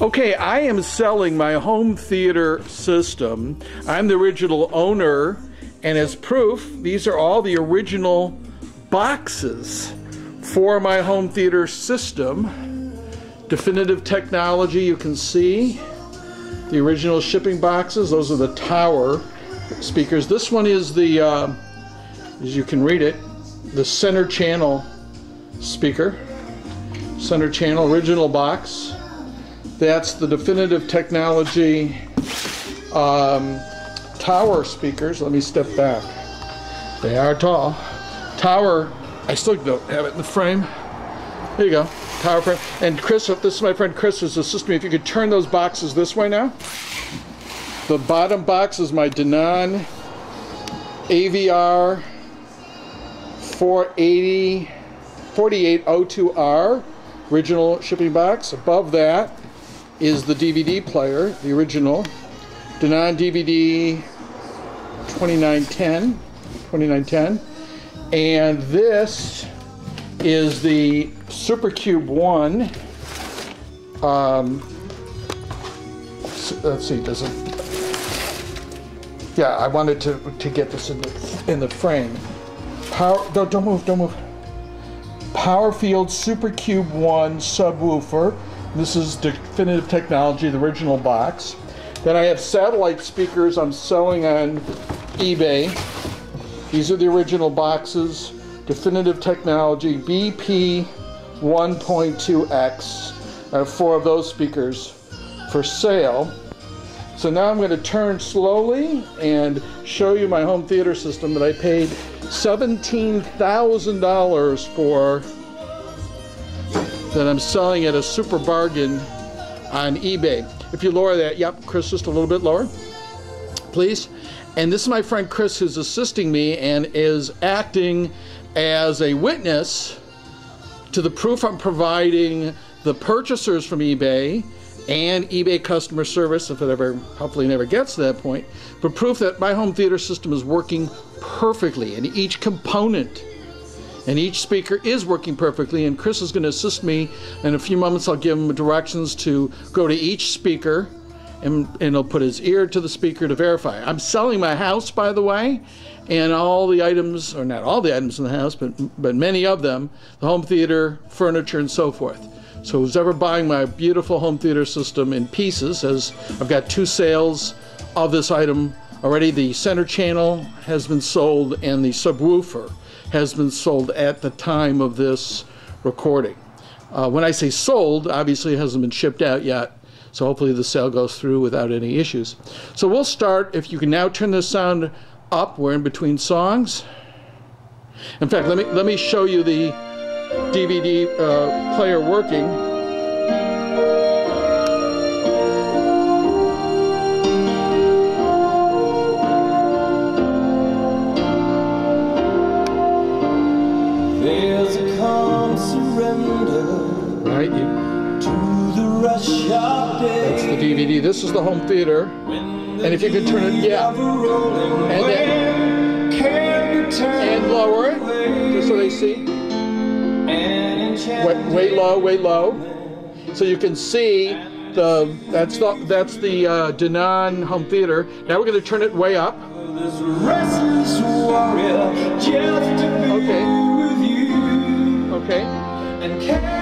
Okay, I am selling my home theater system. I'm the original owner, and as proof, these are all the original boxes for my home theater system. Definitive technology, you can see. The original shipping boxes, those are the tower speakers. This one is the, uh, as you can read it, the center channel speaker. Center channel, original box. That's the Definitive Technology um, tower speakers. Let me step back. They are tall. Tower, I still don't have it in the frame. There you go, tower frame. And Chris, this is my friend Chris who's assisting me. If you could turn those boxes this way now. The bottom box is my Denon AVR 480 4802R original shipping box. Above that is the DVD player, the original Denon DVD 2910, 2910. And this is the Supercube 1. Um, let's see, does it? Yeah, I wanted to, to get this in the, in the frame. Power, don't, don't move, don't move. Powerfield Supercube 1 subwoofer this is Definitive Technology, the original box. Then I have satellite speakers I'm selling on eBay. These are the original boxes. Definitive Technology BP 1.2X. I have four of those speakers for sale. So now I'm going to turn slowly and show you my home theater system that I paid $17,000 for that I'm selling at a super bargain on eBay. If you lower that, yep, Chris, just a little bit lower, please. And this is my friend Chris who's assisting me and is acting as a witness to the proof I'm providing the purchasers from eBay and eBay customer service, if it ever, hopefully never gets to that point, but proof that my home theater system is working perfectly and each component and each speaker is working perfectly and Chris is going to assist me in a few moments I'll give him directions to go to each speaker and, and he'll put his ear to the speaker to verify. I'm selling my house by the way and all the items or not all the items in the house but but many of them the home theater furniture and so forth. So who's ever buying my beautiful home theater system in pieces as I've got two sales of this item already the center channel has been sold and the subwoofer has been sold at the time of this recording. Uh, when I say sold, obviously it hasn't been shipped out yet, so hopefully the sale goes through without any issues. So we'll start, if you can now turn the sound up, we're in between songs. In fact, let me, let me show you the DVD uh, player working. Right, you. That's the DVD. This is the home theater. And if you could turn it, yeah. And then, and lower it, just so they see. Way, way low, way low. So you can see the that's the that's the uh, Denon home theater. Now we're going to turn it way up. Okay. Okay.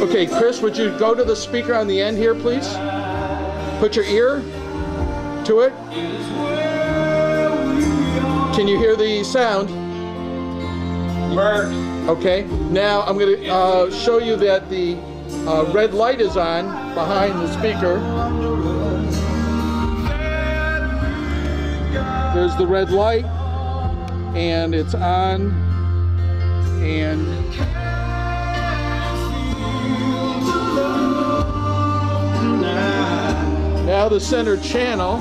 Okay, Chris, would you go to the speaker on the end here, please? Put your ear to it. Can you hear the sound? Okay, now I'm going to uh, show you that the uh, red light is on behind the speaker. There's the red light, and it's on and the center channel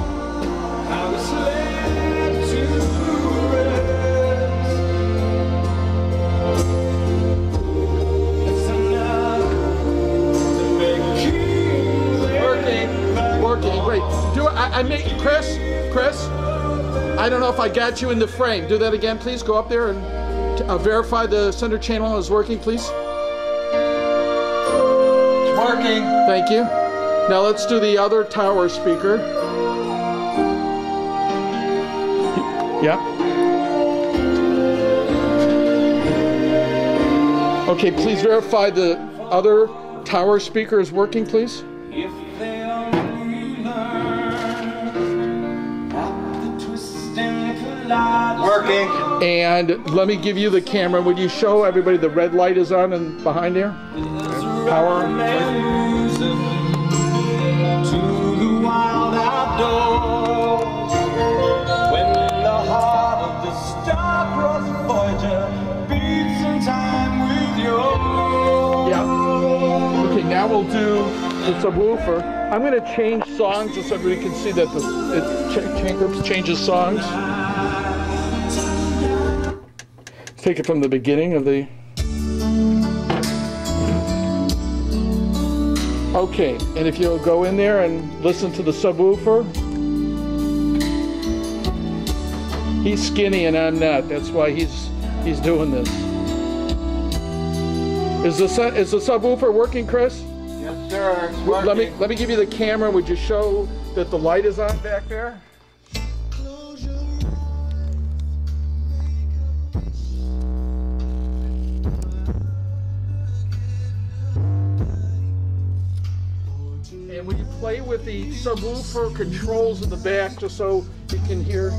working working great do I, I make Chris Chris I don't know if I got you in the frame do that again please go up there and uh, verify the center channel is working, please? It's Working. Thank you. Now let's do the other tower speaker. Yeah. Okay, please verify the other tower speaker is working, please. If they only learn at the twist and. Working. And let me give you the camera. Would you show everybody the red light is on and behind there? Power. Now we'll do the subwoofer. I'm going to change songs so everybody can see that the, it ch- ch- changes songs. Let's take it from the beginning of the. Okay, and if you'll go in there and listen to the subwoofer. He's skinny and I'm not. That's why he's he's doing this. Is the is the subwoofer working, Chris? Sir. Let me let me give you the camera. Would you show that the light is on back there? And when you play with the subwoofer controls in the back, just so you can hear,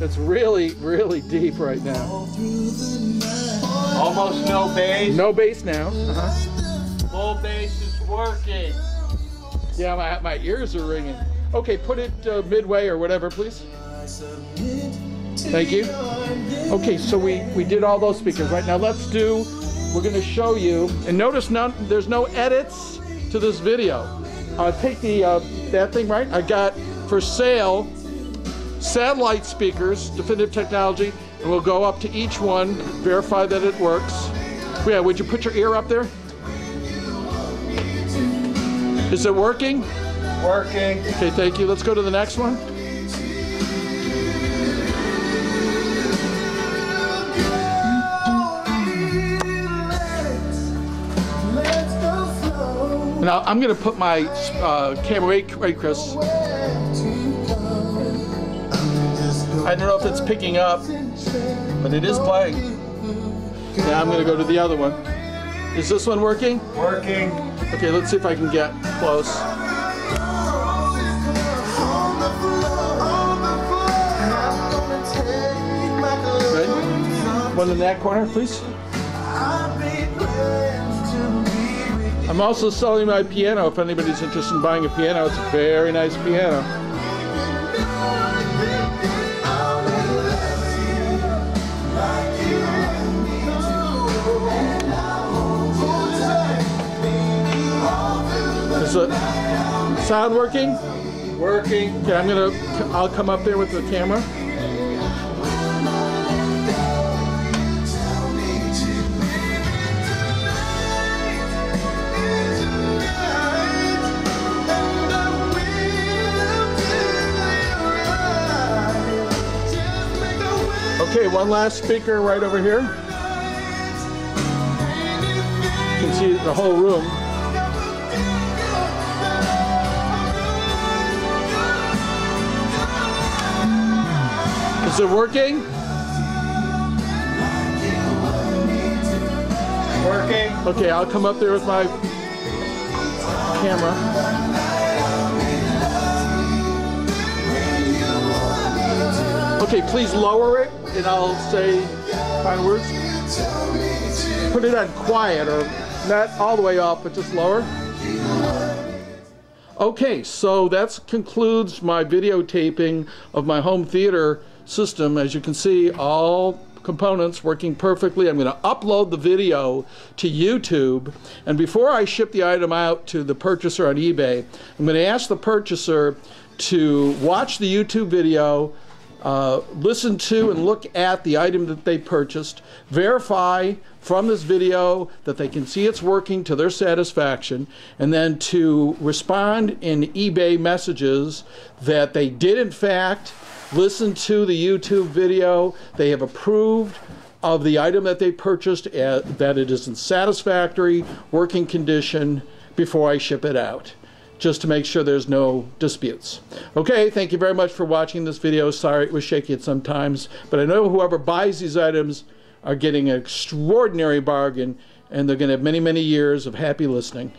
it's really, really deep right now. Almost no bass. No bass now. Uh-huh. Full bass is working. Yeah, my, my ears are ringing. Okay, put it uh, midway or whatever, please. Thank you. Okay, so we, we did all those speakers. Right now, let's do, we're going to show you, and notice none, there's no edits to this video. Uh, take the, uh, that thing, right? I got for sale satellite speakers, definitive technology, and we'll go up to each one, verify that it works. Yeah, would you put your ear up there? Is it working? Working. Okay, thank you. Let's go to the next one. Now I'm gonna put my uh, camera right, right, Chris. I don't know if it's picking up, but it is playing. Now I'm gonna go to the other one. Is this one working? Working. Okay, let's see if I can get close. Good. One in that corner, please. I'm also selling my piano if anybody's interested in buying a piano. It's a very nice piano. Sound working? Working. Okay, I'm gonna, I'll come up there with the camera. Okay, one last speaker right over here. You can see the whole room. Is it working? Working. Okay, I'll come up there with my camera. Okay, please lower it and I'll say final words. Put it on quiet or not all the way off, but just lower. Okay, so that concludes my videotaping of my home theater system. As you can see, all components working perfectly. I'm going to upload the video to YouTube. And before I ship the item out to the purchaser on eBay, I'm going to ask the purchaser to watch the YouTube video, uh, listen to and look at the item that they purchased, verify from this video that they can see it's working to their satisfaction, and then to respond in eBay messages that they did, in fact, listen to the YouTube video, they have approved of the item that they purchased, uh, that it is in satisfactory working condition, before I ship it out, just to make sure there's no disputes. Okay, thank you very much for watching this video. Sorry it was shaky at some times, but I know whoever buys these items are getting an extraordinary bargain and they're going to have many, many years of happy listening.